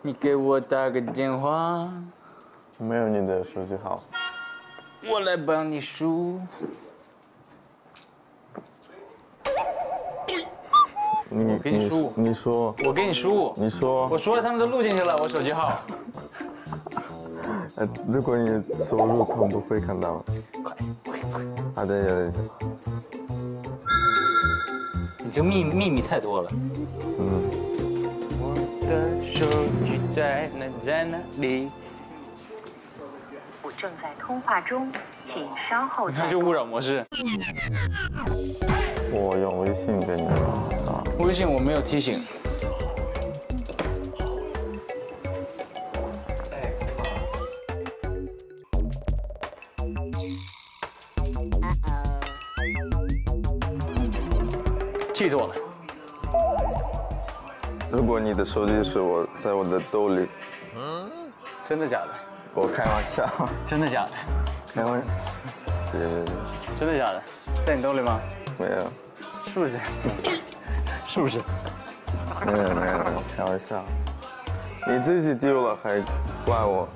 你给我打个电话，没有你的手机号。我来帮你输。你给你输你说，我给你输，你说我，输了，他们都录进去了，我手机号。呃，如果你输入，他们不会看到。快快快！好的，有的。你这秘秘密太多了。嗯，我的手机在哪在哪里？我正在通话中，请稍后再你看这勿扰模式，我用微信给你啊。微信我没有提醒。气死我了！如果你的手机是我在我的兜里，嗯真的假的？我开玩笑，真的假的？开玩笑。对对对，真的假的？在你兜里吗？没有，是不是？是不是？没有没有，开玩笑。你自己丢了还怪我？